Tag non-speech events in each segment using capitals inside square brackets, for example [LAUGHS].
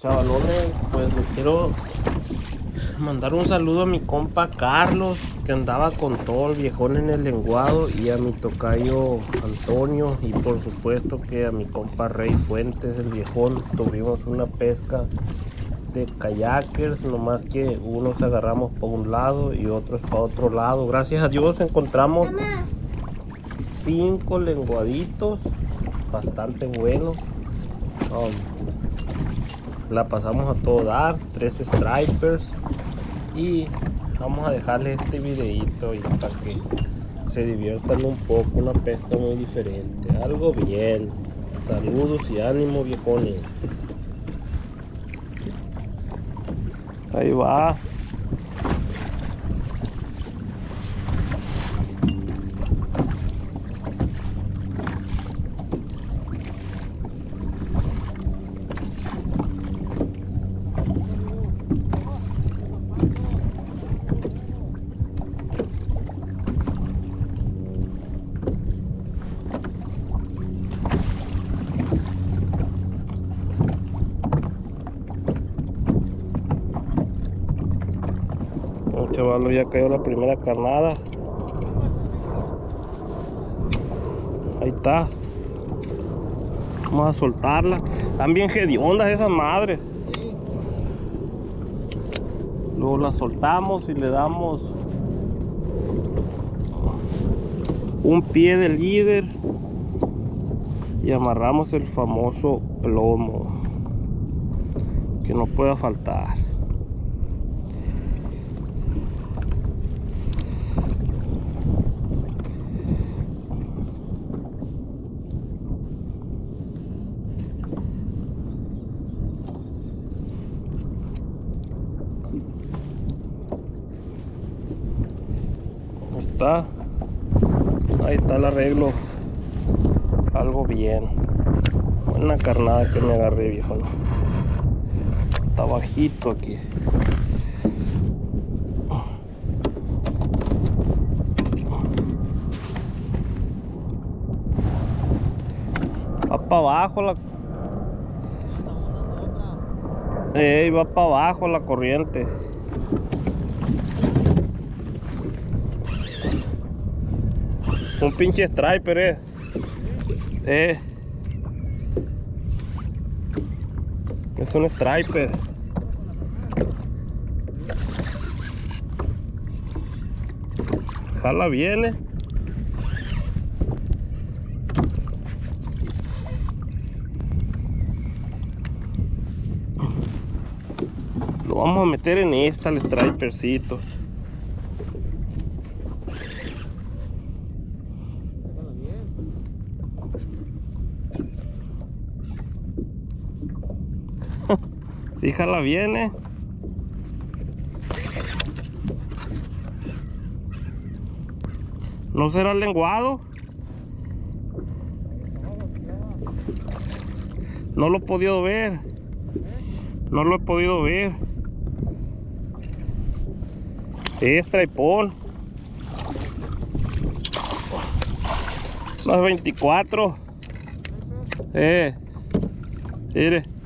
Chavalones, pues le quiero mandar un saludo a mi compa Carlos, que andaba con todo el viejón en el lenguado, y a mi tocayo Antonio, y por supuesto que a mi compa Rey Fuentes, el viejón. Tuvimos una pesca de kayakers, nomás que unos agarramos por un lado y otros para otro lado. Gracias a Dios encontramos cinco lenguaditos bastante buenos. Um, la pasamos a todo dar, tres stripers y vamos a dejarles este videito y para que se diviertan un poco, una pesca muy diferente, algo bien. Saludos y ánimo viejones. Ahí va. Ya cayó la primera carnada. Ahí está. Vamos a soltarla. Bien hediondas esas madres. Luego la soltamos y le damos un pie de líder y amarramos el famoso plomo que no pueda faltar. Ahí está el arreglo. Algo bien. Una carnada que me agarré viejo. Está bajito aquí. Va para abajo la Ey, va para abajo la corriente Un pinche striper, eh. Eh. Es un striper. Jala viene. Lo vamos a meter en esta, el stripercito. Fíjala viene. ¿No será lenguado? No lo he podido ver. No lo he podido ver. Es traipón. Más 24. Eh. Mire.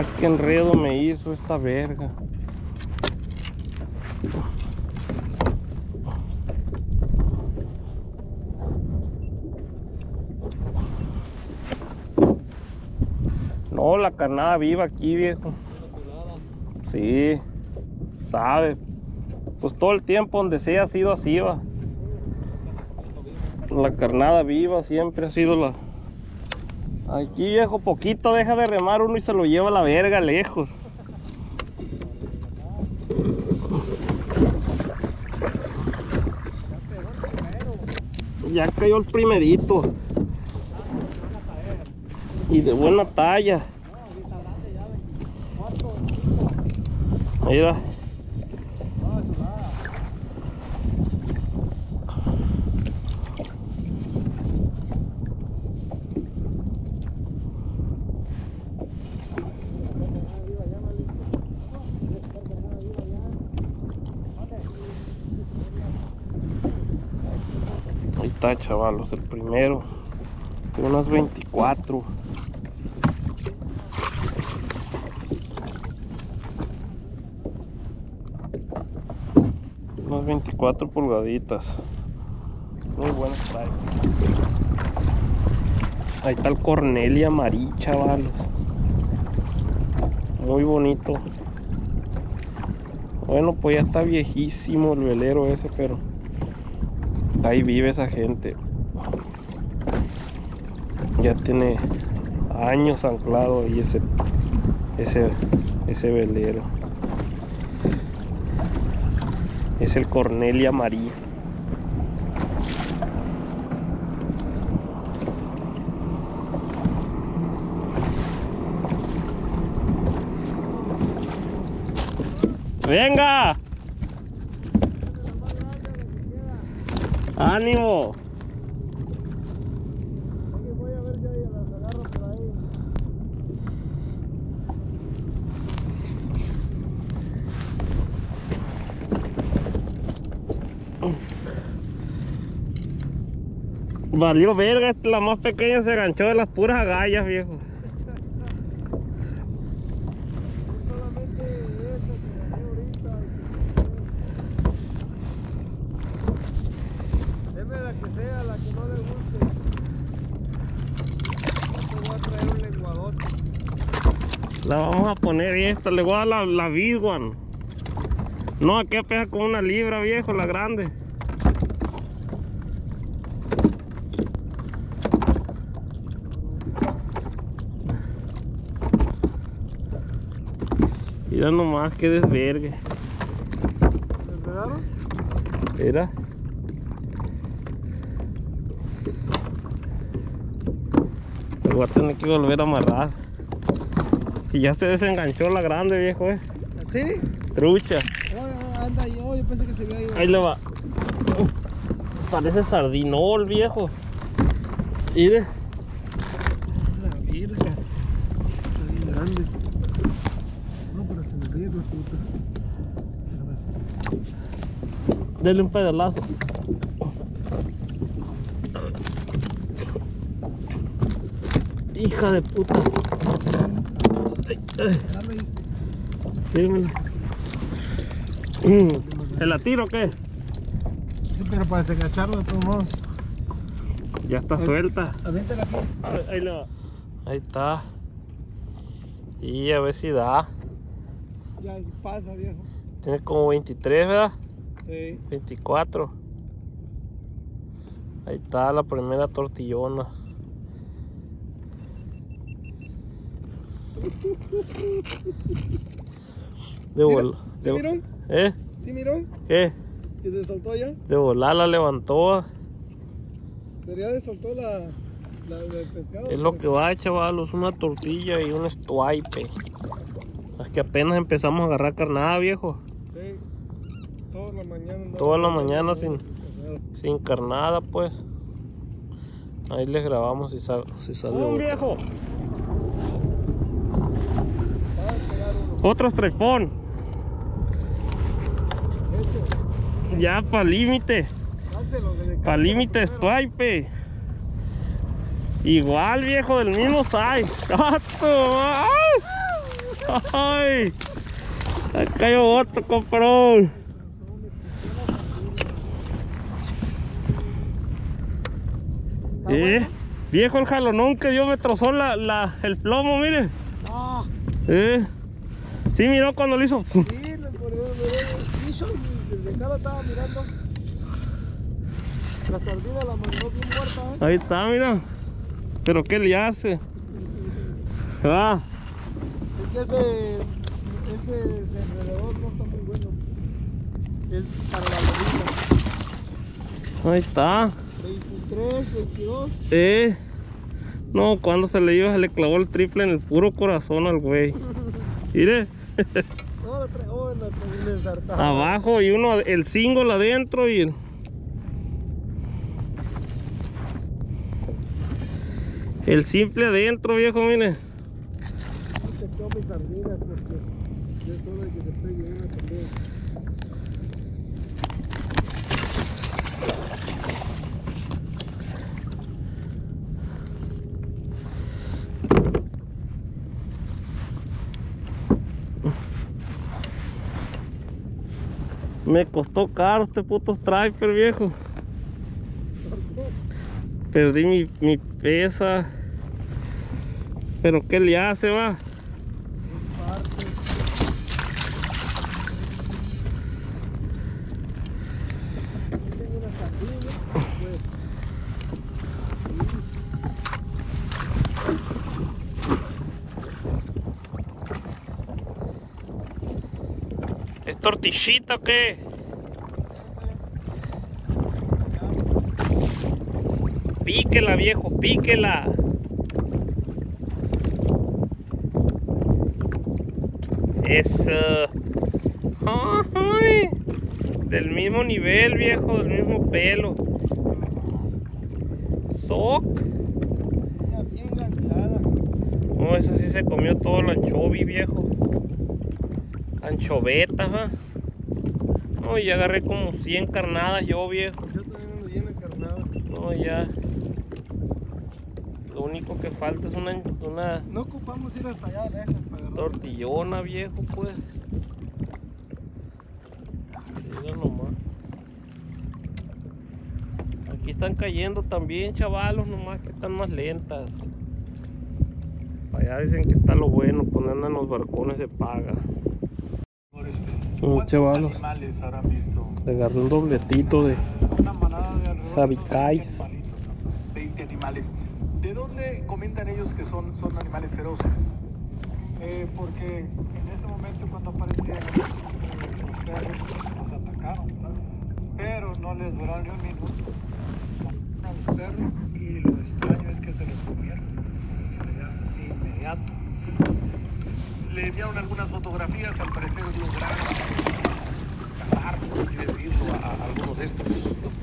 Ah, qué enredo me hizo esta verga. No, la carnada viva aquí, viejo. Sí, sabe. Pues todo el tiempo donde sea ha sido así, va. La carnada viva siempre ha sido la... Aquí viejo, poquito deja de remar uno y se lo lleva a la verga lejos. Ya cayó el primerito. Y de buena talla. Mira. Chavalos, el primero. De unas 24. Unas 24 pulgaditas. Muy buen strike. Ahí está el Cornelia Marí, chavalos. Muy bonito. Bueno, pues ya está viejísimo el velero ese, pero ahí vive esa gente. Ya tiene años anclado ahí ese, ese, ese velero. Es el Cornelia María. Venga. Ánimo. Voy a ver si hay las agarro por ahí. Valió verga, la más pequeña se ganchó de las puras agallas, viejo. Solamente esa que gané ahorita. Deme la que sea, la que no le guste. No te voy a traer un lenguadote. La vamos a poner esta, le voy a dar la, la Big One. No, aquí pega con una libra, viejo, la grande. Mira nomás que desvergue. ¿Me pegaron? Mira. Voy a tener que volver a amarrar. Y ya se desenganchó la grande, viejo, eh. ¿Sí? Trucha. Oh, anda ahí. Oh, yo pensé que se había ido. Ahí le va. Parece sardinol, viejo. Mire. La virga. Está bien grande. No, pero se me ríe, puta. A ver. Dele un pedalazo. Hija de puta. Mm, ¿Te la tiro o qué? Sí, pero para desagacharlo de todos modos. Ya está suelta. Aviéntala aquí. Ahí, va. Ahí está. Y a ver si da. Ya pasa, viejo. Tiene como 23, ¿verdad? Sí. 24. Ahí está la primera tortillona. De Mira, vol ¿Sí de- miró? ¿Eh? ¿Sí miró? ¿Qué? Que se soltó ya. De volar la levantó. Pero ya se soltó la, la pescado. Es lo que va, chavalos. Una tortilla y un swipe. Es que apenas empezamos a agarrar carnada, viejo. Sí. Toda la mañana. andaba Toda la mañana pescado. Sin carnada, pues. Ahí les grabamos si, sal, si sale. ¡Un viejo! Va a pegar uno. Otro. Hecho. Ya para límite. Cambie límite swipe. Igual viejo del mismo size. [LAUGHS] ¡Ah! ¡Ay! Acá yo otro comprón. ¿Está ¿Eh? Viejo el jalonón que dio me trozó la, la, el plomo, mire. Ah, ¿Eh? Sí, miró cuando lo hizo. sí, yo desde acá lo estaba mirando. La sardina la mandó bien muerta, ¿eh? Ahí está, mira. Pero ¿qué le hace? Ah, Es que ese, ese enredador no está muy bueno. El para la bobina. ahí está. 23, 22. Eh. No, cuando se le iba, se le clavó el triple en el puro corazón al güey. [LAUGHS] Mire, No, la trae, oh, la abajo y uno, el single adentro y el. El simple adentro, viejo, mire quedó mis sardinas porque es hora de que se pegue una también. Me costó caro este puto striper, viejo. Perdí mi, mi pesa. Pero ¿qué le hace, va? parte. Tengo una sardina, pues. ¿Es tortillita o qué? Píquela, viejo, píquela. Eso. Ay, Del mismo nivel, viejo, del mismo pelo. Soc. No, esa sí se comió todo el anchovi, viejo. Anchovetas, ¿va? No, ya agarré como 100 carnadas yo, viejo. Yo también ando bien encarnado. No, ya. Lo único que falta es una, una No ocupamos ir hasta allá lejos para agarrar. tortillona, viejo, pues. Mira nomás. Aquí están cayendo también, chavalos, nomás que están más lentas. Allá dicen que está lo bueno, poniendo en los barcones se paga. ¿Cuántos chavalos. animales habrán visto? Le agarré un dobletito de unos 20 animalitos, 20 animales. ¿De dónde comentan ellos que son, son animales feroces? Eh, porque en ese momento cuando aparecieron eh, los perros los atacaron, ¿verdad? pero no les duraron ni un minuto. Mataron a los perros y lo extraño es que se los comieron de inmediato. Le enviaron algunas fotografías, al parecer lograron cazar, por así decirlo, a, a algunos de estos.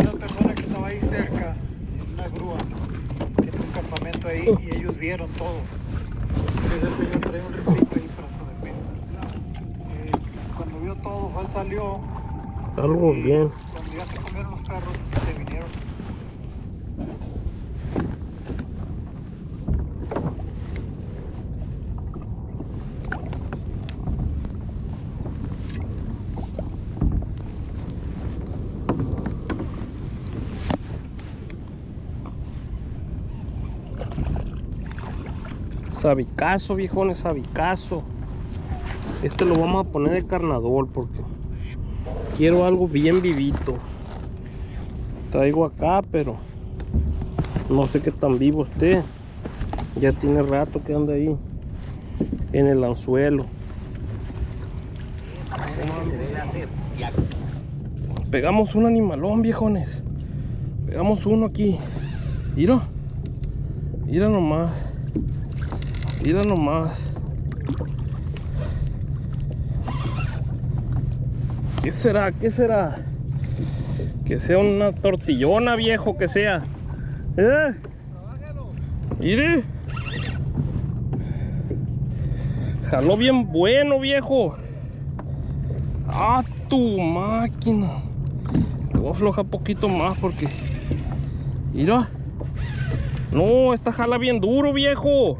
Una persona que estaba ahí cerca, en una grúa, tiene un campamento ahí y ellos vieron todo. Entonces el señor traía un refrito ahí para su defensa. Eh, cuando vio todo, Juan salió algo bien. Cuando ya se comieron los perros, se vinieron. Sabicazo, viejones, sabicazo. Este lo vamos a poner de carnador porque quiero algo bien vivito. Traigo acá, pero no sé qué tan vivo esté. Ya tiene rato que anda ahí en el anzuelo. Pegamos un animalón, viejones. Pegamos uno aquí. Mira. Mira nomás. Mira nomás. ¿Qué será? ¿Qué será? Que sea una tortillona, viejo, que sea. ¿Eh? Mire. Jaló bien bueno, viejo. Ah, tu máquina. Le voy a aflojar poquito más porque. Mira. No, esta jala bien duro, viejo.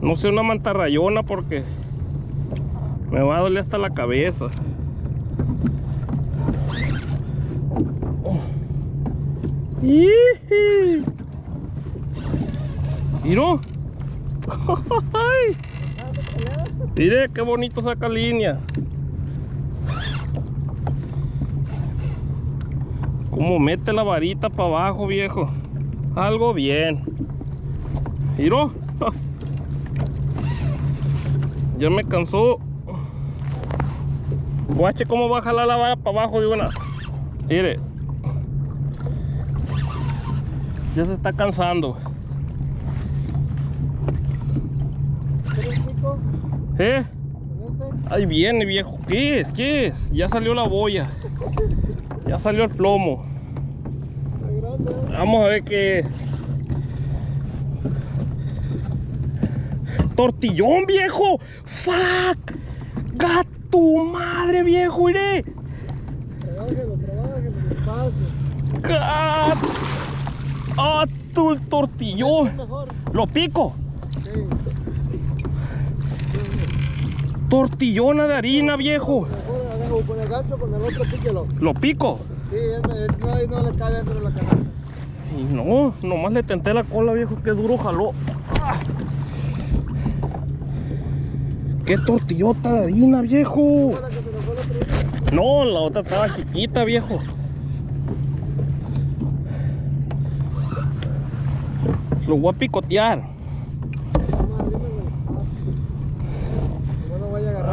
No sé una mantarrayona porque me va a doler hasta la cabeza. ¿Miro? [LAUGHS] Mire qué bonito saca línea. Como mete la varita para abajo, viejo. Algo bien. ¿Miro? [LAUGHS] Ya me cansó. Guache cómo va a jalar la vara para abajo de una. Mire. Ya se está cansando. ¿Eh? Ahí viene viejo. ¿Qué es? ¿Qué es? Ya salió la boya. Ya salió el plomo. Vamos a ver qué es. Tortillón viejo. Fuck. Gato madre viejo, iré. Trabájelo, trabájelo, despacio. Gat. ¡Ah, el tortillón! ¡Lo pico! Sí. ¡Tortillona de harina, viejo! Con el gancho, con el otro píquelo. ¡Lo pico! Sí, no, le cabe dentro de la canasta. Y no, nomás le tenté la cola, viejo, qué duro jaló. ¡Ah! ¡Qué tortillota de harina, viejo! Que. No, la otra estaba chiquita, viejo. Lo voy a picotear. No, dime, güey. Ah. No lo vaya a agarrar el líder porque se lo lleva.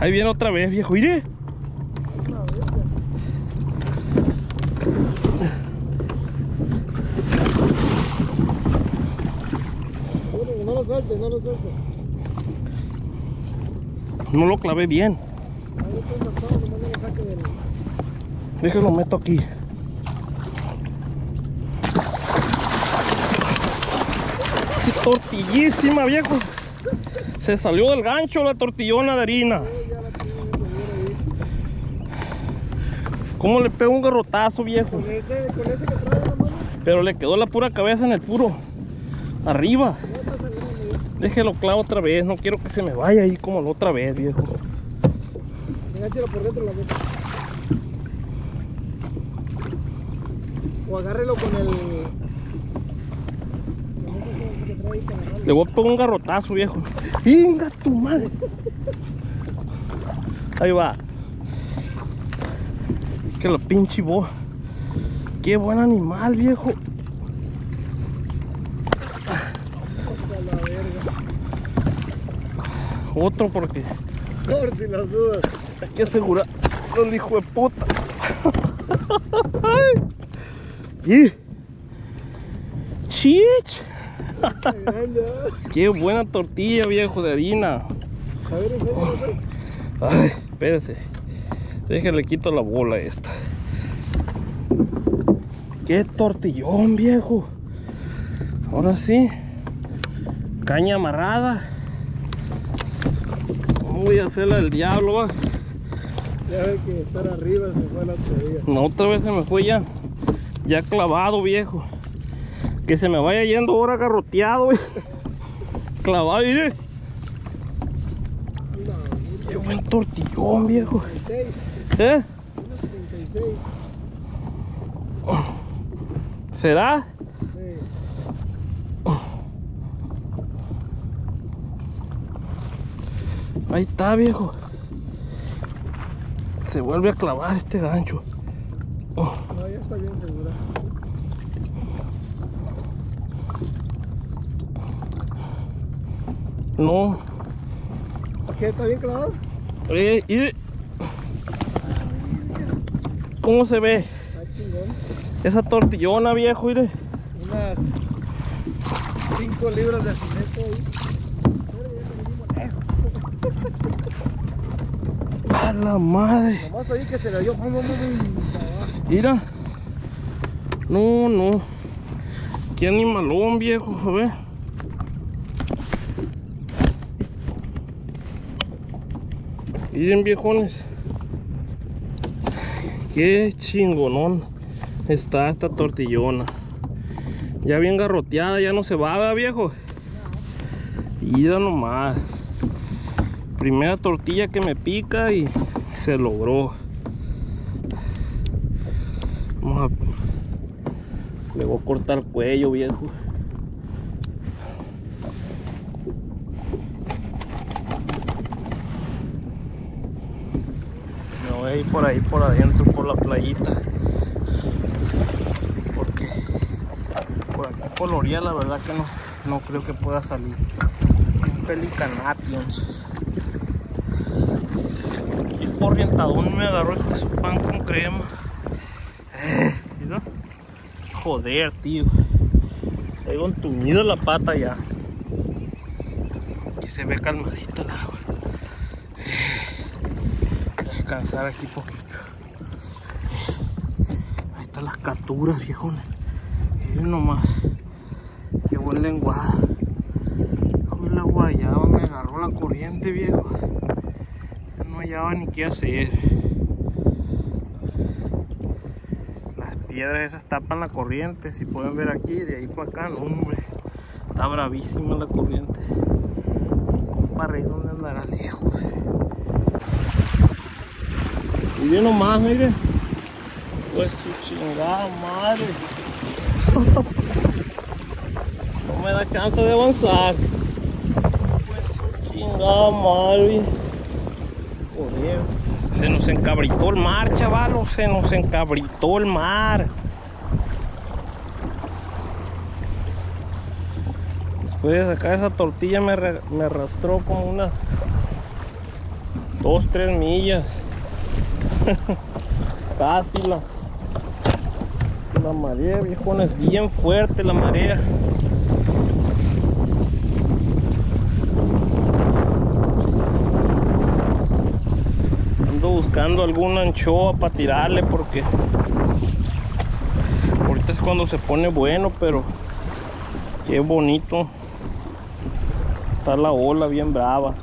Ahí viene otra vez, viejo. Bueno, No lo suelte, no lo suelte. No lo clavé bien. Déjalo meto aquí. ¡Qué tortillísima, viejo! Se salió del gancho la tortillona de harina. ¿Cómo le pego un garrotazo, viejo? Con ese, con ese que trae la mano, Pero le quedó la pura cabeza en el puro. Arriba. Déjelo clavo otra vez. No quiero que se me vaya ahí como la otra vez, viejo. Enganchelo por dentro de la boca. O agárrelo con el... Con ese que trae ahí para agarrarlo. Le voy a pegar un garrotazo, viejo. ¡Inga tu madre! Ahí va. Que la pinche voz. Qué buen animal, viejo. Otro porque Por si las dudas. hay que asegurar el hijo de puta. [LAUGHS] y Chich. Qué buena tortilla, viejo, de harina. A ver. Ay, espérese. Déjale quito la bola esta. Qué tortillón, viejo. Ahora sí. Caña amarrada. Voy a hacerla del diablo, va. Ya ve que estar arriba se fue otro día. No, otra vez se me fue ya. Ya clavado, viejo. Que se me vaya yendo ahora garroteado. Clavado, mire. Qué buen tortillón, viejo. 36, ¿Eh? unos 36. ¿Será? Ahí está, viejo. Se vuelve a clavar este gancho. No, ya está bien segura. No. ¿Qué? ¿Está bien clavado? Oye, mire. ¿Cómo se ve? Esa tortillona, viejo, mire. Unas 5 libras de cemento ahí. A la madre. Nomás oí que se le dio. Vamos, vamos, vamos. Mira. No, no. Qué animalón, viejo. A ver. Miren, viejones. Qué chingonón está esta tortillona. Ya bien garroteada, ya no se va, ¿verdad, viejo? Mira nomás. Primera tortilla que me pica y se logró. Vamos a... Le voy a cortar el cuello, viejo. Me voy a ir por ahí, por adentro, por la playita. Porque por aquí, por la verdad que no, no creo que pueda salir. Un pelicanatios. Y por orientadón me agarró de su pan con crema. Eh, mira. Joder, tío. Traigo entumido la pata ya. Que se ve calmadita el agua. Descansar aquí poquito. Ahí están las capturas, viejones. Miren nomás. Qué buen lenguaje. Uy, la guayaba me agarró la corriente, viejo. No hallaba ni qué hacer. Las piedras esas tapan la corriente. Si pueden ver aquí, de ahí para acá, no, hombre. Está bravísima la corriente. Mi ¿dónde andará lejos? Y bien nomás, mire. Pues su chingada madre. [LAUGHS] no me da chance de avanzar. Pues su chingada madre. Se nos encabritó el mar, chavalos. Se nos encabritó el mar. Después de sacar esa tortilla me, me arrastró como unas dos, tres millas. [LAUGHS] Casi la, la marea, viejón, es bien fuerte la marea. Ando buscando alguna anchoa para tirarle porque ahorita es cuando se pone bueno, pero qué bonito. Está la ola bien brava.